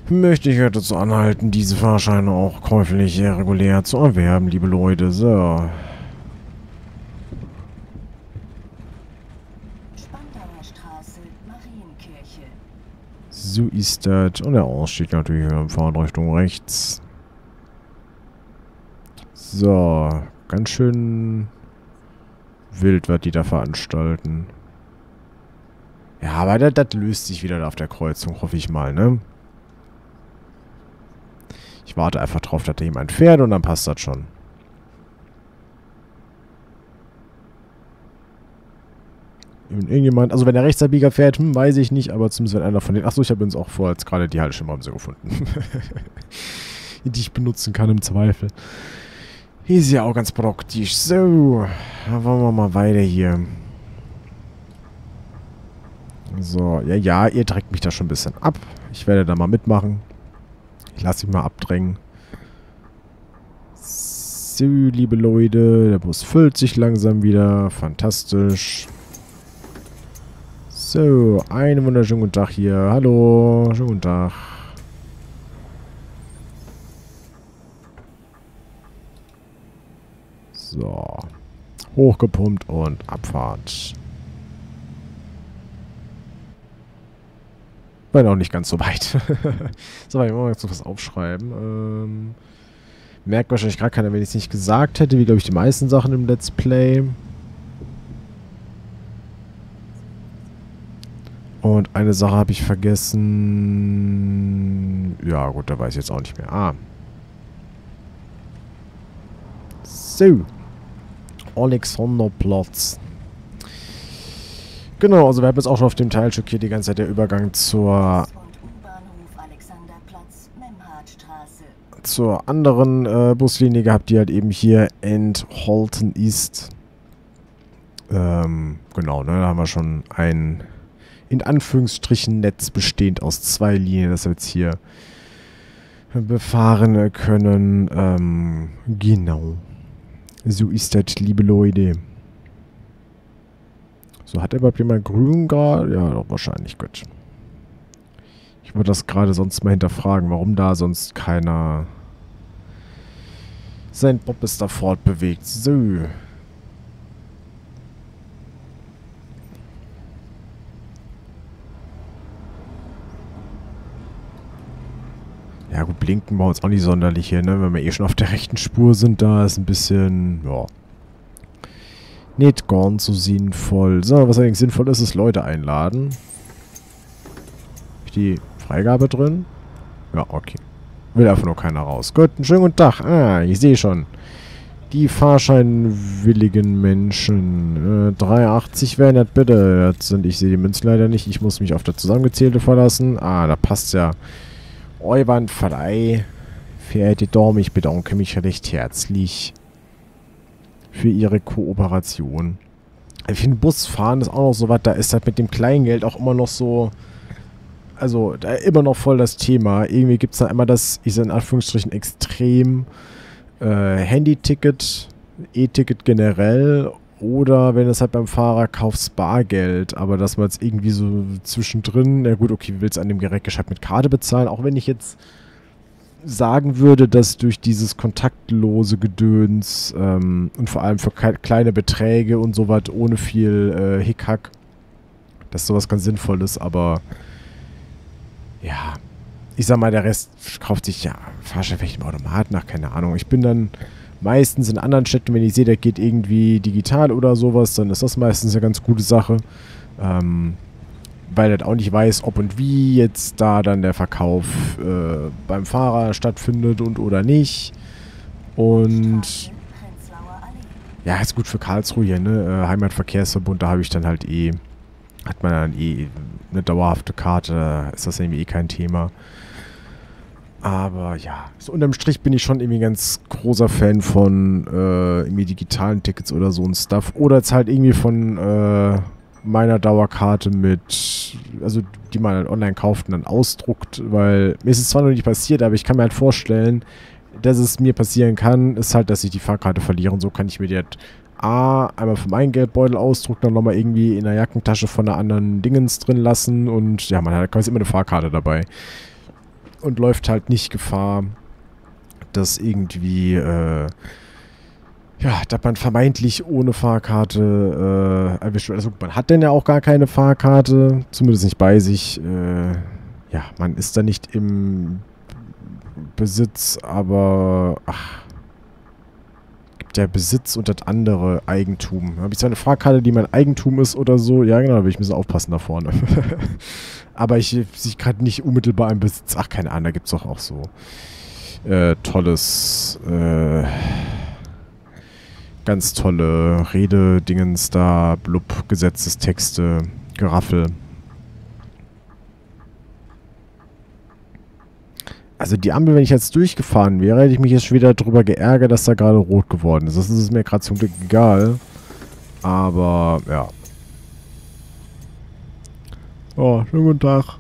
Speaker 1: möchte ich dazu anhalten, diese Fahrscheine auch käuflich regulär zu erwerben, liebe Leute. So. So ist das. Und der Ausstieg natürlich in Fahrtrichtung rechts. So, ganz schön wild, was die da veranstalten. Ja, aber das, das löst sich wieder auf der Kreuzung, hoffe ich mal, ne? Ich warte einfach drauf, dass da jemand fährt und dann passt das schon. Irgendjemand, also wenn der Rechtsabbieger fährt, hm, weiß ich nicht, aber zumindest wenn einer von denen... Achso, ich habe uns auch vor, jetzt gerade die Halteschirmbremse gefunden. die ich benutzen kann im Zweifel. Hier ist ja auch ganz praktisch. So, dann wollen wir mal weiter hier. So, ja, ja, ihr trägt mich da schon ein bisschen ab. Ich werde da mal mitmachen. Ich lasse mich mal abdrängen. So, liebe Leute, der Bus füllt sich langsam wieder. Fantastisch. So, einen wunderschönen guten Tag hier. Hallo, schönen guten Tag. So. Hochgepumpt und Abfahrt. War noch nicht ganz so weit. so, ich muss jetzt was aufschreiben. Ähm, merkt wahrscheinlich gar keiner, wenn ich es nicht gesagt hätte, wie glaube ich die meisten Sachen im Let's Play. Und eine Sache habe ich vergessen. Ja, gut, da weiß ich jetzt auch nicht mehr. Ah. So. Alexanderplatz. Genau, also wir haben jetzt auch schon auf dem Teilstück hier die ganze Zeit der Übergang zur zur anderen äh, Buslinie gehabt, die halt eben hier enthalten ist. Ähm, genau, ne, da haben wir schon ein in Anführungsstrichen Netz bestehend aus zwei Linien, das wir jetzt hier befahren können. Ähm, genau. So ist das, liebe Leute. So, hat er überhaupt jemand grün gerade? Ja, doch, wahrscheinlich, gut. Ich würde das gerade sonst mal hinterfragen, warum da sonst keiner sein Bob ist da fortbewegt. So. Ja gut, blinken wir uns auch nicht sonderlich hier, ne? Wenn wir eh schon auf der rechten Spur sind, da ist ein bisschen, ja, nicht ganz so sinnvoll. So, was eigentlich sinnvoll ist, ist Leute einladen. Ist die Freigabe drin? Ja, okay. Will einfach nur keiner raus. Gut, einen schönen guten Tag. Ah, ich sehe schon. Die fahrscheinwilligen Menschen. Äh, 3,80 wären das bitte. Das sind, ich sehe die Münzen leider nicht. Ich muss mich auf das Zusammengezählte verlassen. Ah, da passt ja Euwandfrei. Verehrte Dame, ich bedanke mich recht herzlich für Ihre Kooperation. Ich finde, Busfahren ist auch noch so was, da ist halt mit dem Kleingeld auch immer noch so, also da immer noch voll das Thema. Irgendwie gibt es da immer das, ich sage in Anführungsstrichen, extrem äh, Handy-Ticket, E-Ticket generell oder wenn es halt beim Fahrer kaufst, Bargeld. Aber dass man jetzt irgendwie so zwischendrin, na gut, okay, wie willst du an dem Gerätgeschäft mit Karte bezahlen? Auch wenn ich jetzt sagen würde, dass durch dieses kontaktlose Gedöns ähm, und vor allem für kleine Beträge und sowas ohne viel äh, Hickhack, dass sowas ganz sinnvoll ist, aber ja, ich sag mal, der Rest kauft sich ja Fahrschein vielleicht im Automat nach, keine Ahnung. Ich bin dann meistens in anderen Städten, wenn ich sehe, der geht irgendwie digital oder sowas, dann ist das meistens eine ganz gute Sache. Ähm, weil er auch nicht weiß, ob und wie jetzt da dann der Verkauf äh, beim Fahrer stattfindet und oder nicht. Und ja, ist gut für Karlsruhe hier, ne? Äh, Heimatverkehrsverbund, da habe ich dann halt eh, hat man dann eh eine dauerhafte Karte, ist das irgendwie eh kein Thema. Aber ja, so unterm Strich bin ich schon irgendwie ganz großer Fan von äh, irgendwie digitalen Tickets oder so und Stuff. Oder jetzt halt irgendwie von äh, meiner Dauerkarte mit, also die man halt online kauft und dann ausdruckt, weil mir ist es zwar noch nicht passiert, aber ich kann mir halt vorstellen, dass es mir passieren kann, ist halt, dass ich die Fahrkarte verliere und so kann ich mir die halt A, einmal für meinen Geldbeutel ausdrucken, dann nochmal irgendwie in der Jackentasche von einer anderen Dingens drin lassen und ja, man hat quasi immer eine Fahrkarte dabei und läuft halt nicht Gefahr, dass irgendwie, äh, ja, dass man vermeintlich ohne Fahrkarte äh, erwischt wird. Also man hat denn ja auch gar keine Fahrkarte, zumindest nicht bei sich. Äh, ja, man ist da nicht im Besitz, aber ach, gibt ja Besitz und das andere Eigentum. Habe ich zwar eine Fahrkarte, die mein Eigentum ist oder so? Ja, genau, da will ich ein bisschen aufpassen da vorne. aber ich sich gerade nicht unmittelbar im Besitz. Ach, keine Ahnung, da gibt es doch auch so äh, tolles, äh, ganz tolle Rede-Dingens da, blub, Gesetzestexte, Geraffel. Also die Ampel, wenn ich jetzt durchgefahren wäre, hätte ich mich jetzt schon wieder darüber geärgert, dass da gerade rot geworden ist. Das ist mir gerade zum Glück egal. Aber, ja. Oh, schönen guten Tag.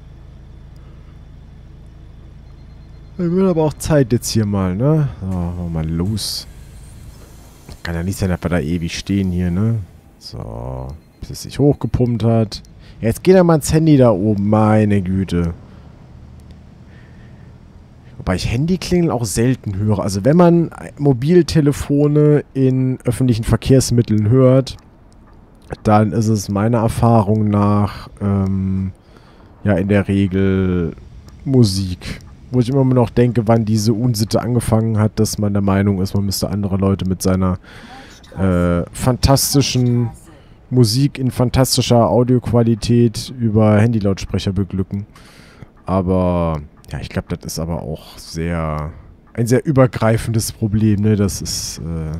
Speaker 1: Ich will aber auch Zeit jetzt hier mal, ne? So, wir mal los. Kann ja nicht sein, dass wir da ewig stehen hier, ne? So, bis es sich hochgepumpt hat. Jetzt geht er mal ins Handy da oben, meine Güte. Wobei ich Handyklingeln auch selten höre. Also wenn man Mobiltelefone in öffentlichen Verkehrsmitteln hört, dann ist es meiner Erfahrung nach ähm, ja in der Regel Musik. Wo ich immer noch denke, wann diese Unsitte angefangen hat, dass man der Meinung ist, man müsste andere Leute mit seiner äh, fantastischen Musik in fantastischer Audioqualität über Handylautsprecher beglücken. Aber ja, ich glaube, das ist aber auch sehr ein sehr übergreifendes Problem, ne? Das ist äh,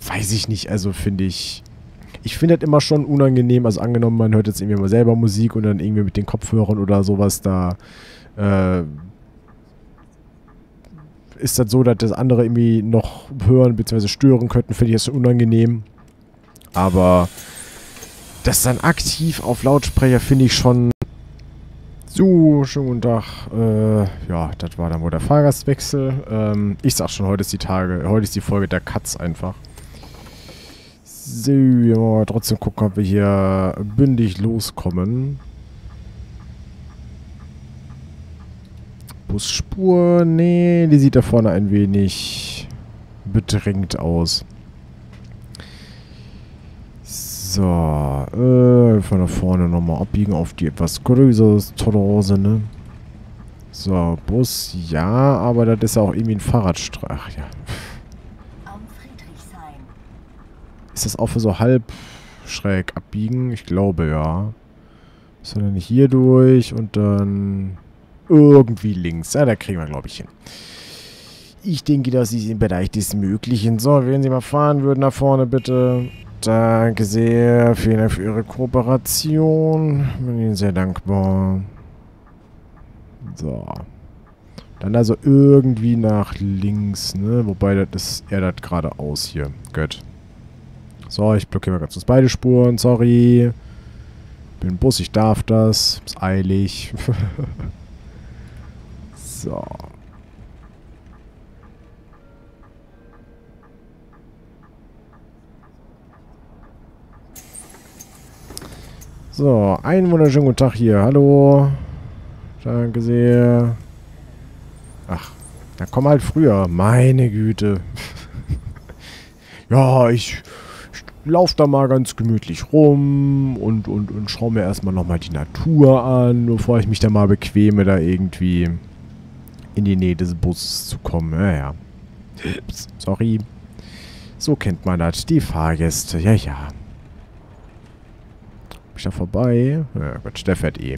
Speaker 1: weiß ich nicht, also finde ich ich finde das immer schon unangenehm. Also angenommen, man hört jetzt irgendwie mal selber Musik und dann irgendwie mit den Kopfhörern oder sowas da äh, ist das so, dass das andere irgendwie noch hören bzw. stören könnten, finde ich das unangenehm. Aber das dann aktiv auf Lautsprecher finde ich schon so, schönen guten Tag. Äh, ja, das war dann wohl der Fahrgastwechsel. Ähm, ich sag schon, heute ist die Tage, heute ist die Folge der Katz einfach. So, ja, trotzdem gucken, ob wir hier bündig loskommen. Busspur, nee, die sieht da vorne ein wenig bedrängt aus. So, äh, von da vorne nochmal abbiegen auf die etwas größere Torose, ne? So, Bus, ja, aber das ist auch irgendwie ein Fahrradstrahl. Ach ja. Ist das auch für so halb schräg abbiegen? Ich glaube, ja. Sondern nicht hier durch und dann irgendwie links. Ja, da kriegen wir, glaube ich, hin. Ich denke, das ist im Bereich des Möglichen. So, wenn Sie mal fahren würden, nach vorne bitte. Danke sehr. Vielen Dank für Ihre Kooperation. Bin Ihnen sehr dankbar. So. Dann also irgendwie nach links, ne? Wobei, das ist er das geradeaus hier. Gut. So, ich blockiere mal ganz kurz beide Spuren. Sorry. Bin Bus, ich darf das. Ist eilig. so. So, einen wunderschönen guten Tag hier. Hallo. Danke sehr. Ach, dann komm halt früher. Meine Güte. ja, ich, ich laufe da mal ganz gemütlich rum und, und, und schaue mir erstmal nochmal die Natur an, bevor ich mich da mal bequeme, da irgendwie in die Nähe des Busses zu kommen. Ja, ja. Ups, sorry. So kennt man das. Die Fahrgäste. Ja, ja. Bin ich da vorbei? Ja, Gott, der fährt eh.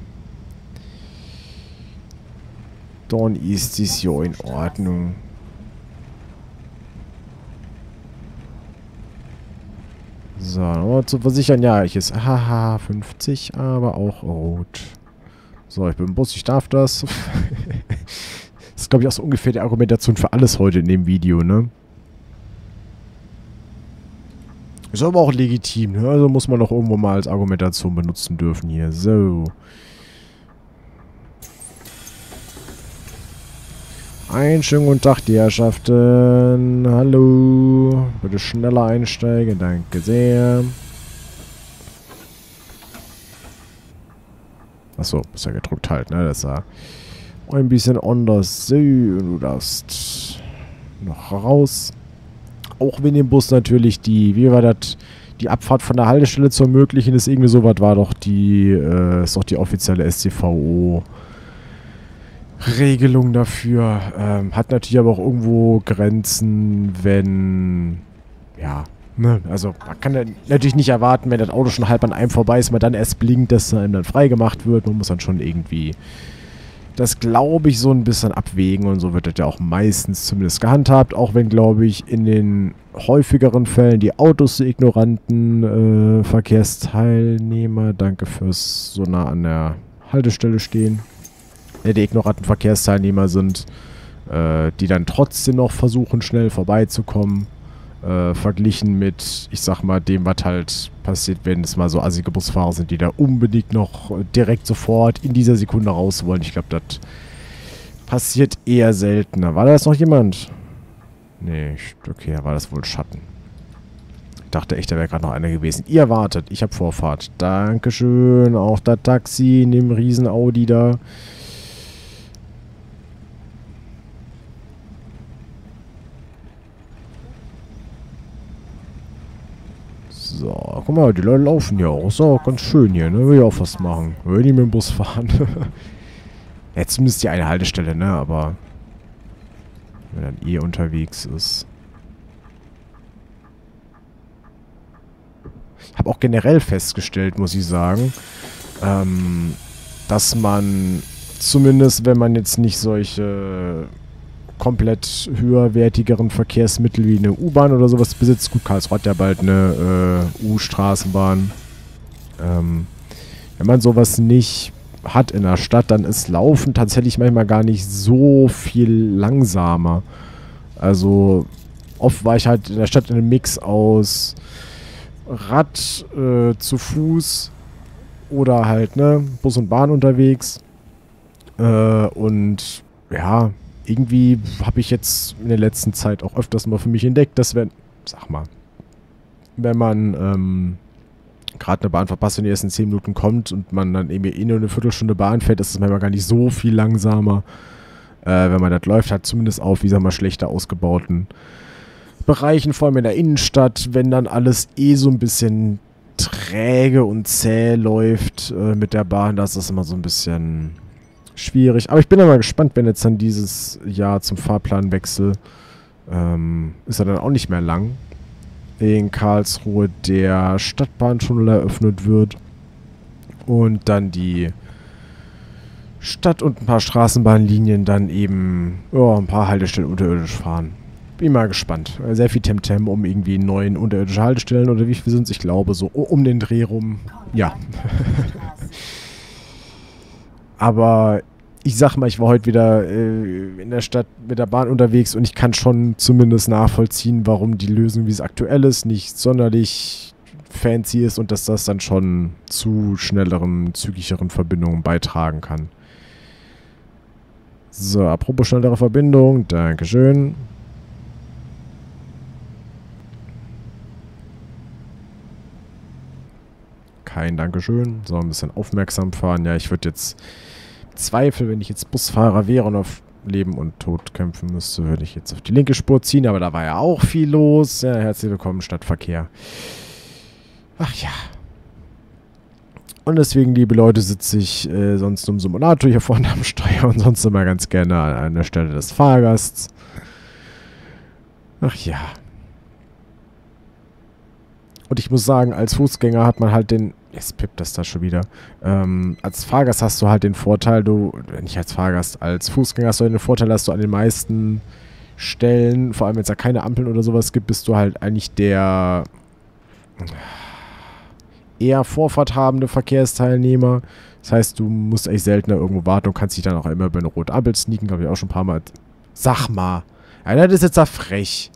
Speaker 1: Dann ist es ja in Ordnung. So, nochmal zu versichern, ja, ich ist haha 50, aber auch rot. So, ich bin im Bus, ich darf das. das ist, glaube ich, auch so ungefähr die Argumentation für alles heute in dem Video, ne? Ist aber auch legitim, ne? Also muss man doch irgendwo mal als Argumentation benutzen dürfen hier. So. Einen schönen guten Tag, die Herrschaften. Hallo. Bitte schneller einsteigen. Danke sehr. Achso, ist ja gedruckt halt, ne? Das ist ja ein bisschen anders. So, du darfst noch raus. Auch wenn im Bus natürlich die, wie war das, die Abfahrt von der Haltestelle zu ermöglichen ist, irgendwie sowas war doch die, äh, ist doch die offizielle SCVO Regelung dafür. Ähm, hat natürlich aber auch irgendwo Grenzen, wenn, ja, ne, also man kann natürlich nicht erwarten, wenn das Auto schon halb an einem vorbei ist, man dann erst blinkt, dass einem dann freigemacht wird. Man muss dann schon irgendwie das, glaube ich, so ein bisschen abwägen und so wird das ja auch meistens zumindest gehandhabt, auch wenn, glaube ich, in den häufigeren Fällen die Autos zu ignoranten äh, Verkehrsteilnehmer, danke fürs so nah an der Haltestelle stehen, die ignoranten Verkehrsteilnehmer sind, äh, die dann trotzdem noch versuchen, schnell vorbeizukommen. Äh, verglichen mit, ich sag mal, dem, was halt passiert, wenn es mal so assige Busfahrer sind, die da unbedingt noch direkt sofort in dieser Sekunde raus wollen. Ich glaube, das passiert eher seltener. War da jetzt noch jemand? Nee, okay, da war das wohl Schatten. Ich dachte echt, da wäre gerade noch einer gewesen. Ihr wartet, ich habe Vorfahrt. Dankeschön, auch das Taxi in dem riesen Audi da. So, guck mal, die Leute laufen ja auch. Ist auch ganz schön hier, ne? Will ich auch was machen. Will die mit dem Bus fahren. ja, zumindest die eine Haltestelle, ne? Aber wenn dann eh unterwegs ist. Ich habe auch generell festgestellt, muss ich sagen, ähm, dass man zumindest, wenn man jetzt nicht solche komplett höherwertigeren Verkehrsmittel wie eine U-Bahn oder sowas besitzt. Gut, Karlsruhe hat ja bald eine äh, U-Straßenbahn. Ähm, wenn man sowas nicht hat in der Stadt, dann ist Laufen tatsächlich manchmal gar nicht so viel langsamer. Also oft war ich halt in der Stadt in einem Mix aus Rad, äh, zu Fuß oder halt, ne, Bus und Bahn unterwegs. Äh, und ja, irgendwie habe ich jetzt in der letzten Zeit auch öfters mal für mich entdeckt, dass wenn, sag mal, wenn man ähm, gerade eine Bahn verpasst und die ersten 10 Minuten kommt und man dann irgendwie eh nur eine Viertelstunde Bahn fährt, ist es manchmal gar nicht so viel langsamer. Äh, wenn man das läuft, hat zumindest auf, wie sag mal, schlechter ausgebauten Bereichen, vor allem in der Innenstadt, wenn dann alles eh so ein bisschen träge und zäh läuft äh, mit der Bahn, das ist immer so ein bisschen schwierig. Aber ich bin ja mal gespannt, wenn jetzt dann dieses Jahr zum Fahrplanwechsel ähm, ist er dann auch nicht mehr lang. In Karlsruhe der Stadtbahntunnel eröffnet wird. Und dann die Stadt und ein paar Straßenbahnlinien dann eben oh, ein paar Haltestellen unterirdisch fahren. Bin mal gespannt. Sehr viel Temtem um irgendwie neun unterirdische Haltestellen oder wie viel sind es? Ich glaube so um den Dreh rum. Ja. Aber ich sag mal, ich war heute wieder äh, in der Stadt mit der Bahn unterwegs und ich kann schon zumindest nachvollziehen, warum die Lösung, wie es aktuell ist, nicht sonderlich fancy ist und dass das dann schon zu schnelleren, zügigeren Verbindungen beitragen kann. So, apropos schnellere Verbindung, Dankeschön. Kein Dankeschön. So, ein bisschen aufmerksam fahren. Ja, ich würde jetzt Zweifel, wenn ich jetzt Busfahrer wäre und auf Leben und Tod kämpfen müsste, würde ich jetzt auf die linke Spur ziehen. Aber da war ja auch viel los. Ja, herzlich willkommen, Stadtverkehr. Ach ja. Und deswegen, liebe Leute, sitze ich äh, sonst im Simulator hier vorne am Steuer und sonst immer ganz gerne an, an der Stelle des Fahrgasts. Ach ja. Und ich muss sagen, als Fußgänger hat man halt den... Jetzt pippt das da schon wieder. Ähm, als Fahrgast hast du halt den Vorteil, du... Nicht als Fahrgast, als Fußgänger hast du den Vorteil, dass du an den meisten Stellen, vor allem wenn es da keine Ampeln oder sowas gibt, bist du halt eigentlich der eher Vorfahrt habende Verkehrsteilnehmer. Das heißt, du musst echt seltener irgendwo warten und kannst dich dann auch immer über eine rote Ampel sneaken. Glaube ich auch schon ein paar Mal. Sag mal. Ja, das ist jetzt da frech.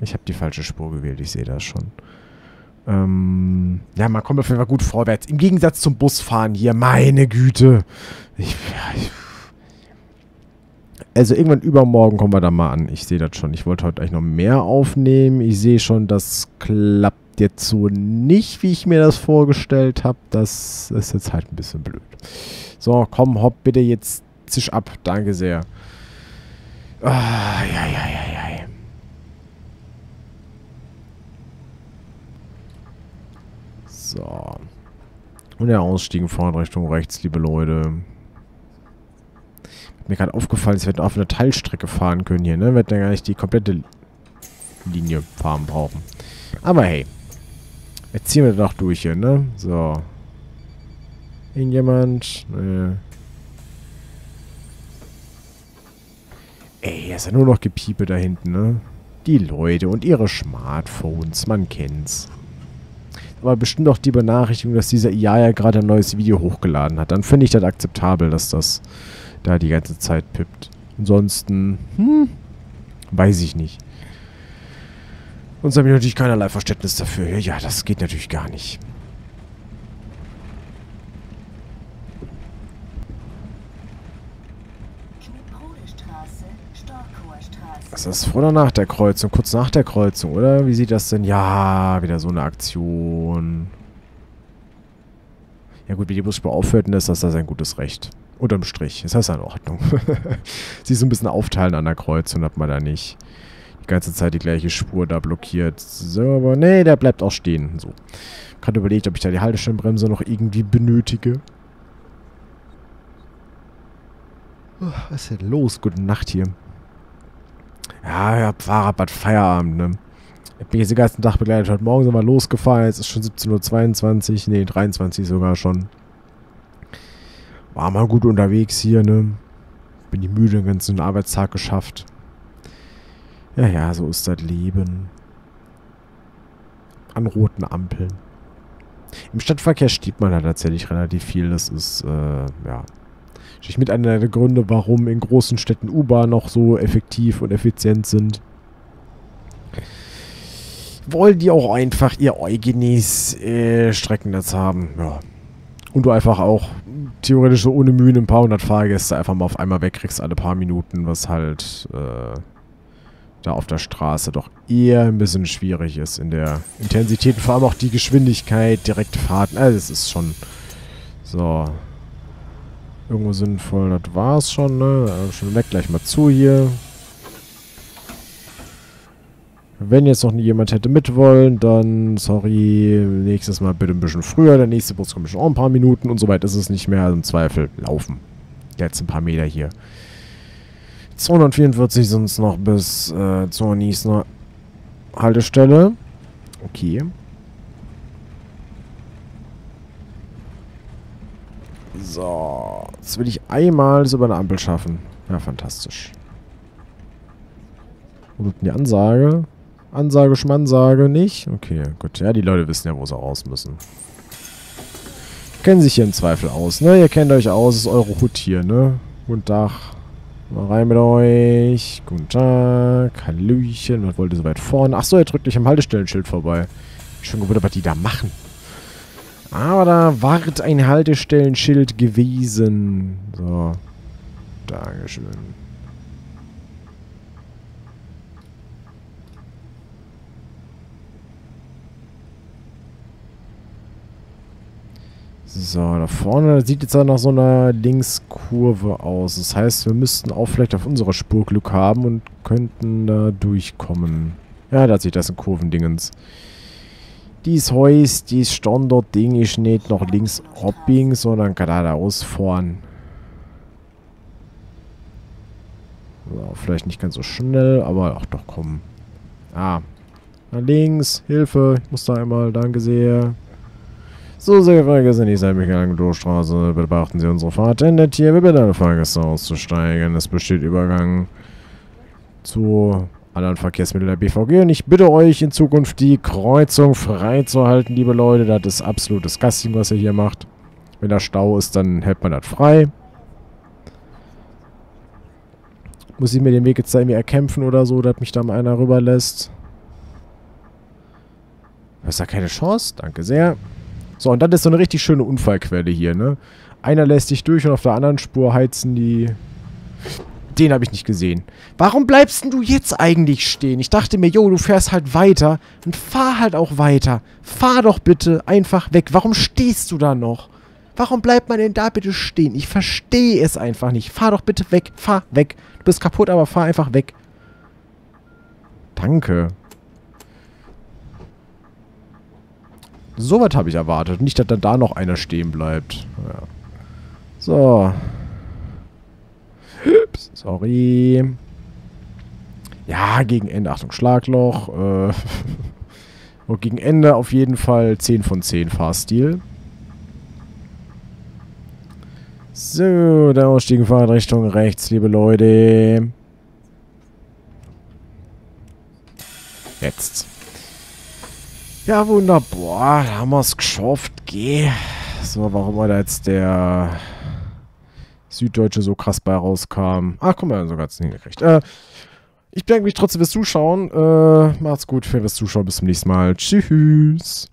Speaker 1: Ich habe die falsche Spur gewählt, ich sehe das schon. Ähm, ja, man kommt auf jeden Fall gut vorwärts. Im Gegensatz zum Busfahren hier, meine Güte. Ich, ich, also irgendwann übermorgen kommen wir da mal an. Ich sehe das schon. Ich wollte heute eigentlich noch mehr aufnehmen. Ich sehe schon, das klappt jetzt so nicht, wie ich mir das vorgestellt habe. Das ist jetzt halt ein bisschen blöd. So, komm, hopp, bitte jetzt zisch ab. Danke sehr. Ah, ja, ja, ja, ja. So. Und der Ausstieg vorne Richtung rechts, liebe Leute. Mir gerade aufgefallen ist, wir auf eine Teilstrecke fahren können hier, ne? Wir hätten ja gar nicht die komplette Linie fahren brauchen. Aber hey. Jetzt ziehen wir doch durch hier, ne? So. Irgendjemand? Nee. Ey, hier ist ja nur noch Gepiepe da hinten, ne? Die Leute und ihre Smartphones, man kennt's. Aber bestimmt auch die Benachrichtigung, dass dieser IA ja gerade ein neues Video hochgeladen hat. Dann finde ich das akzeptabel, dass das da die ganze Zeit pippt. Ansonsten, hm, weiß ich nicht. Sonst habe ich natürlich keinerlei Verständnis dafür. Ja, das geht natürlich gar nicht. Das ist vor oder nach der Kreuzung? Kurz nach der Kreuzung, oder? Wie sieht das denn? Ja, wieder so eine Aktion. Ja gut, wie die Busspur aufhört, dann ist das da sein gutes Recht. Unterm Strich. Ist das in Ordnung. Sie so ein bisschen aufteilen an der Kreuzung, hat man da nicht die ganze Zeit die gleiche Spur da blockiert. So, aber nee, der bleibt auch stehen. So. Gerade überlegt, ob ich da die Haltestellenbremse noch irgendwie benötige. Oh, was ist denn los? Gute Nacht hier. Ja, ja, Fahrrad, Feierabend, ne? Ich bin jetzt den ganzen Tag begleitet. Heute Morgen sind wir losgefahren. Jetzt ist schon 17.22 Uhr. Ne, 23 sogar schon. War mal gut unterwegs hier, ne? Bin die müde den ganzen Arbeitstag geschafft. Ja, ja, so ist das Leben. An roten Ampeln. Im Stadtverkehr steht man da tatsächlich relativ viel. Das ist, äh, ja. Ich mit einer der Gründe, warum in großen Städten U-Bahn noch so effektiv und effizient sind. Wollen die auch einfach ihr eigenes äh, Streckennetz haben? Ja. Und du einfach auch theoretisch so ohne Mühe ein paar hundert Fahrgäste einfach mal auf einmal wegkriegst alle paar Minuten, was halt äh, da auf der Straße doch eher ein bisschen schwierig ist in der Intensität vor allem auch die Geschwindigkeit, direkte Fahrten. Also es ist schon so irgendwo sinnvoll. Das war's schon, ne? Also schon weg gleich mal zu hier. Wenn jetzt noch jemand hätte mitwollen, dann, sorry, nächstes Mal bitte ein bisschen früher. Der nächste Bus kommt schon auch ein paar Minuten und so weit ist es nicht mehr. Also Im Zweifel laufen. Jetzt ein paar Meter hier. 244 sind es noch bis äh, zur Niesner Haltestelle. Okay. So. Jetzt will ich einmal über eine Ampel schaffen. Ja, fantastisch. Wo wird denn die Ansage? Ansage, Schmansage nicht? Okay, gut. Ja, die Leute wissen ja, wo sie raus müssen. kennen sich hier im Zweifel aus, ne? Ihr kennt euch aus, ist eure Hut hier, ne? Guten Tag. Mal rein mit euch. Guten Tag. Hallöchen. Was wollt ihr so weit vorne? Achso, er drückt dich am Haltestellenschild vorbei. Schon gewundert, was die da machen. Aber da wart ein Haltestellenschild gewesen. So. Dankeschön. So, da vorne sieht jetzt nach so einer Linkskurve aus. Das heißt, wir müssten auch vielleicht auf unserer Spur Glück haben und könnten da durchkommen. Ja, da sieht das ein Kurvendingens. Dies Haus, dies Standardding ist nicht nach links abbiegen, sondern geradeaus fahren. So, vielleicht nicht ganz so schnell, aber ach doch, komm. Ah. Nach links, Hilfe, ich muss da einmal, danke sehr. So, sehr sind die Durchstraße. Bitte beachten Sie unsere Fahrt. Endet hier. Wir bitten alle Fahrgäste auszusteigen. Es besteht Übergang zu anderen Verkehrsmitteln der BVG. Und ich bitte euch in Zukunft die Kreuzung freizuhalten, liebe Leute. Das ist absolutes Casting, was ihr hier macht. Wenn da Stau ist, dann hält man das frei. Muss ich mir den Weg jetzt da irgendwie erkämpfen oder so, dass mich da mal einer rüberlässt? Hast da keine Chance? Danke sehr. So, und dann ist so eine richtig schöne Unfallquelle hier, ne? Einer lässt dich durch und auf der anderen Spur heizen die... Den habe ich nicht gesehen. Warum bleibst denn du jetzt eigentlich stehen? Ich dachte mir, jo, du fährst halt weiter. Und fahr halt auch weiter. Fahr doch bitte einfach weg. Warum stehst du da noch? Warum bleibt man denn da bitte stehen? Ich verstehe es einfach nicht. Fahr doch bitte weg. Fahr weg. Du bist kaputt, aber fahr einfach weg. Danke. Sowas habe ich erwartet. Nicht, dass dann da noch einer stehen bleibt. Ja. So. Ups, sorry. Ja, gegen Ende. Achtung, Schlagloch. Äh Und gegen Ende auf jeden Fall 10 von 10 Fahrstil. So, der Ausstieg in Fahrtrichtung rechts, liebe Leute. Jetzt. Ja, wunderbar. Haben wir es geschafft. Geh. So, warum war da jetzt der Süddeutsche so krass bei rauskam. Ach, guck mal, sogar hat es hingekriegt. Äh, ich bedanke mich trotzdem fürs Zuschauen. Äh, macht's gut, fürs Zuschauen. Bis zum nächsten Mal. Tschüss.